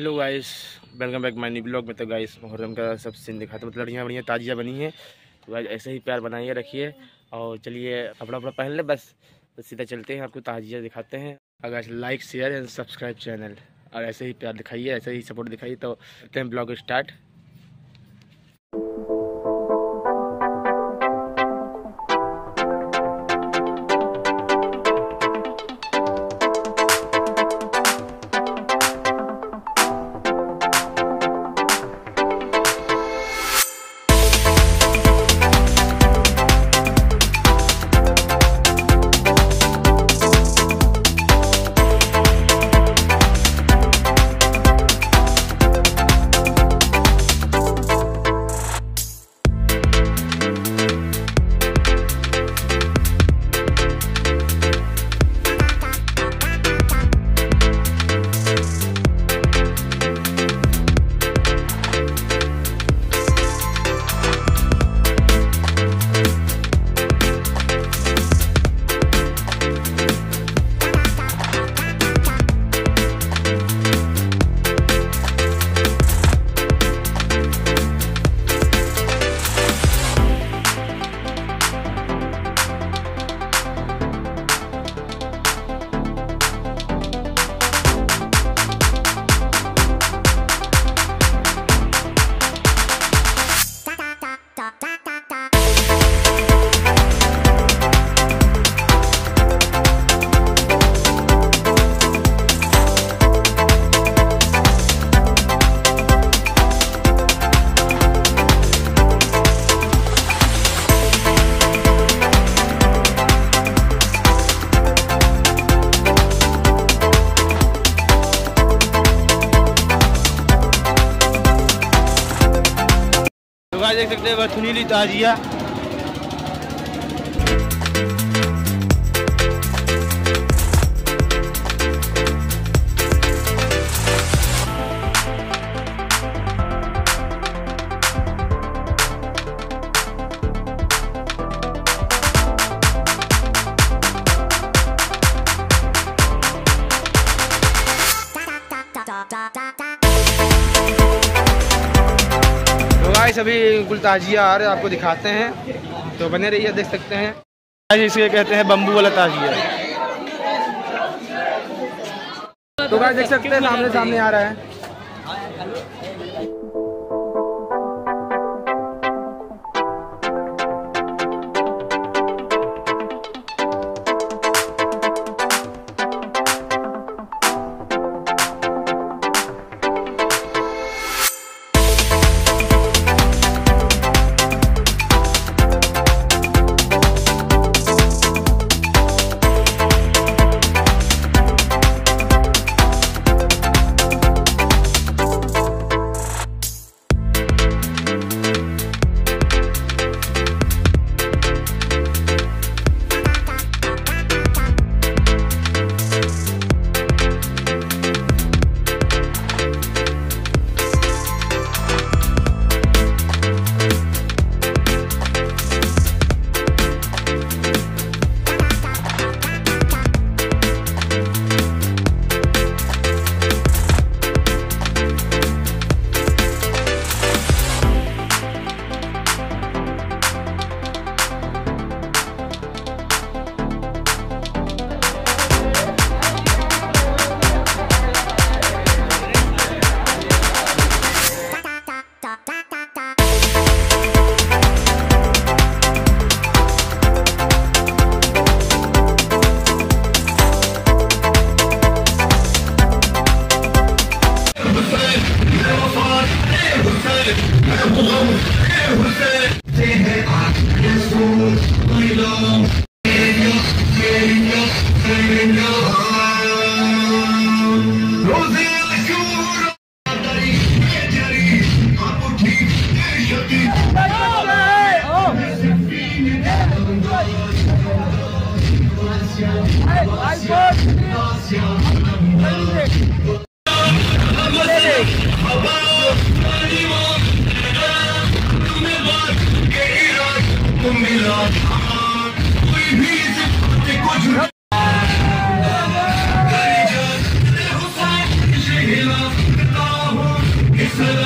Hello guys welcome back my new blog में तो guys Muharram का सब सीन दिखाते मतलब लड़ियाँ बढ़िया ताजिया बनी है। तो गाइस ऐसे ही प्यार बनाइए, रखिए और चलिए कपड़ा वपड़ा पहन ले बस। तो सीधा चलते हैं, आपको ताजिया दिखाते हैं। अगर like share and subscribe channel और ऐसे ही प्यार दिखाइए, ऐसे ही सपोर्ट दिखाइए तो करते हैं ब्लॉग स्टार्ट तो देख सकते हैं बथुनीली ताजिया तो गाइस अभी गुलताजिया आ रहे हैं, आपको दिखाते हैं। तो बने रहिए देख सकते हैं। गाइस इसे कहते हैं बम्बू वाला ताजिया। तो गाइस देख सकते हैं सामने सामने आ रहा है।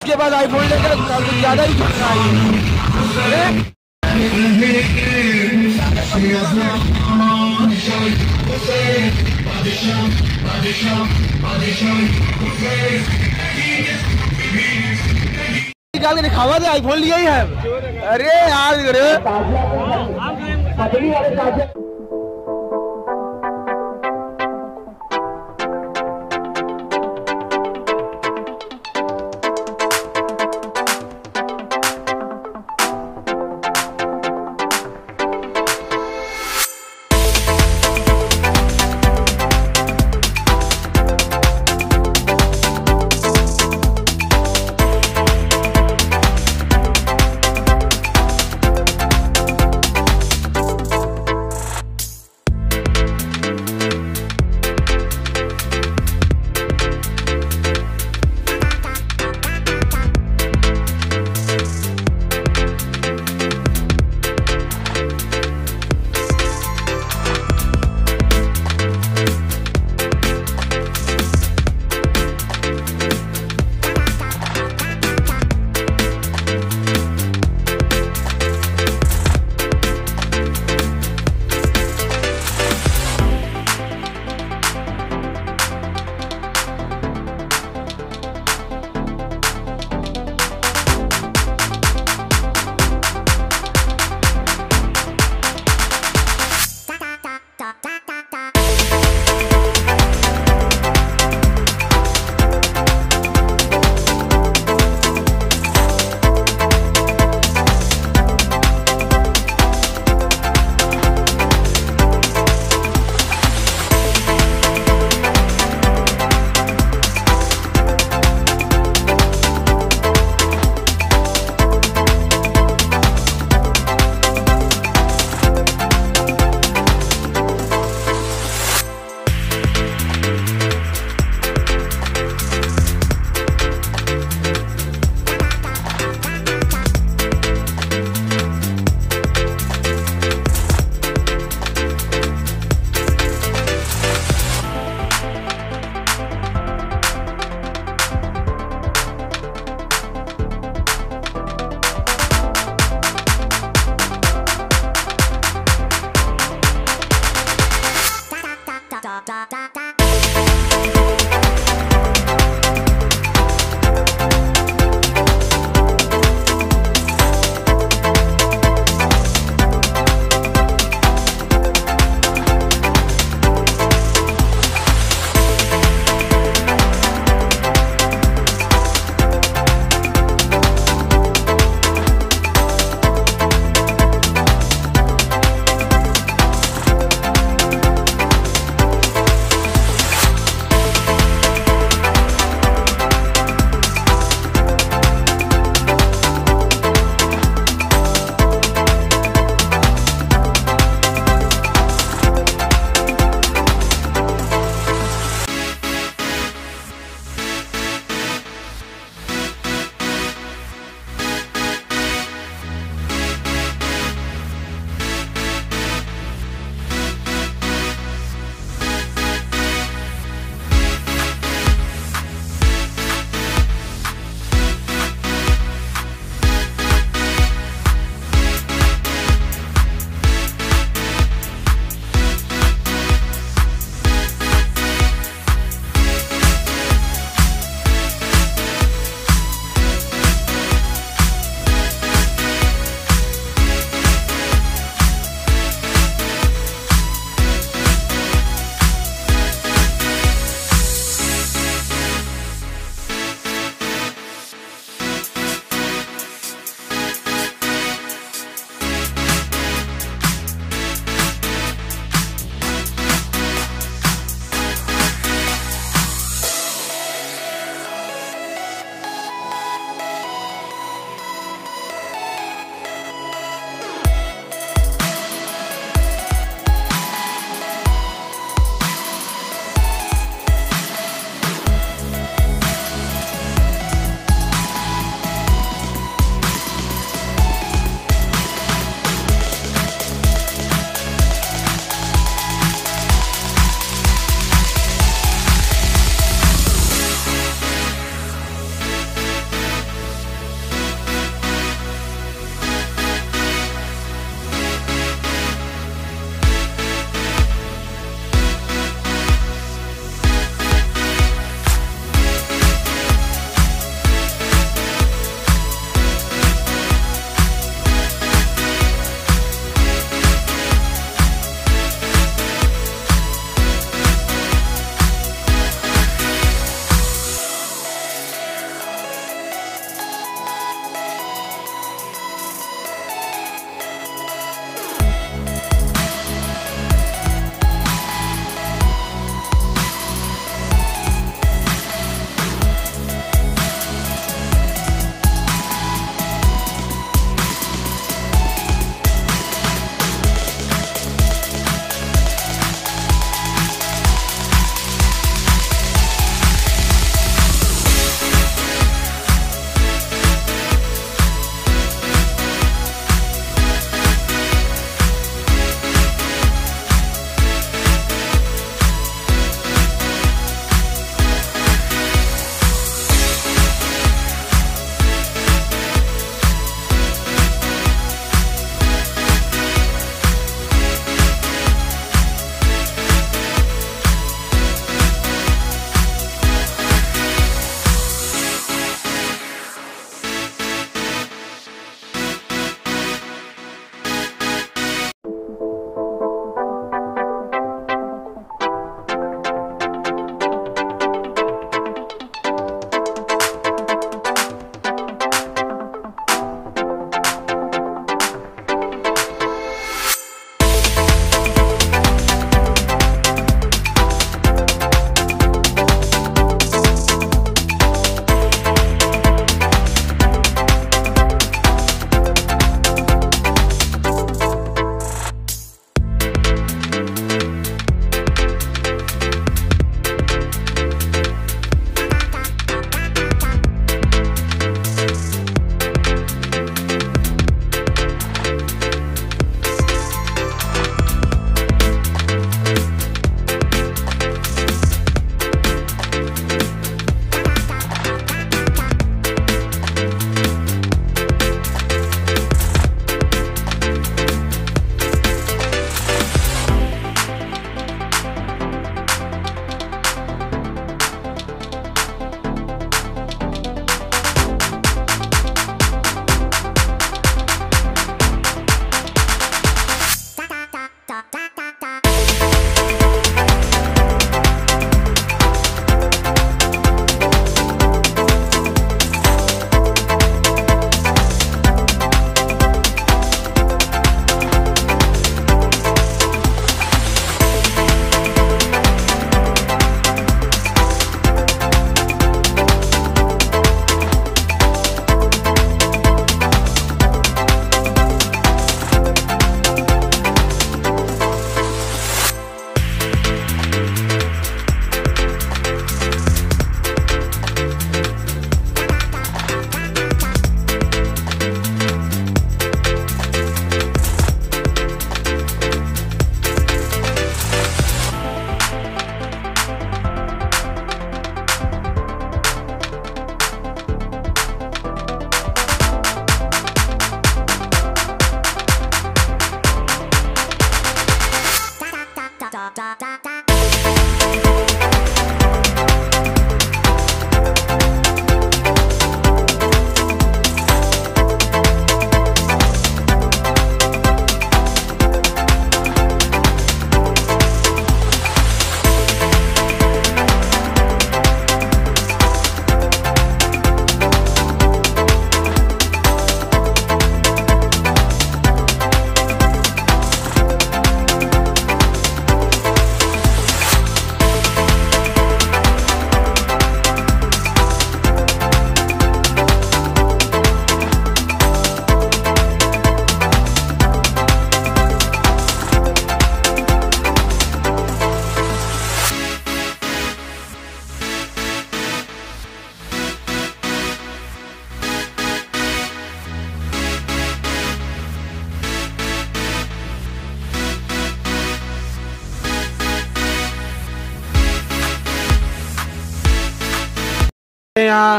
उसके बाद आईफोन लेकर ज़्यादा ही निकाल के दिखावा आईफोन लिया ही है। अरे यार अरे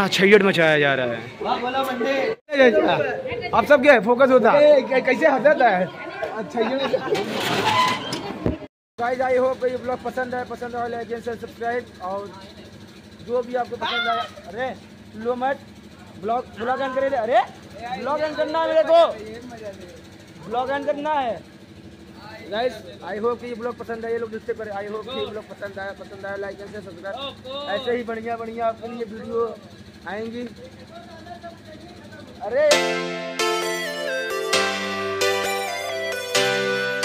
छैयट मचाया जा रहा है। आप सब क्या है? फोकस होता। है कैसे हंसता है? गाइस आई होप ये ब्लॉग पसंद आए पसंद आए लाइक एंड सब्सक्राइब और जो भी आपको पसंद आया अरे, लो मत। ब्लॉग ब्लॉग एंड करे अरे ब्लॉग एंड करना है मेरे को। ब्लॉग एंड करना है। गाइस आई होप ये ब्लॉग पसंद आए लोग जिससे करे आई होप ये ब्लॉग पसंद आया पसंद आया लाइक एंड सब्सक्राइब ऐसे ही बढ़िया बढ़िया आपके लिए वीडियो आएँगी। अरे!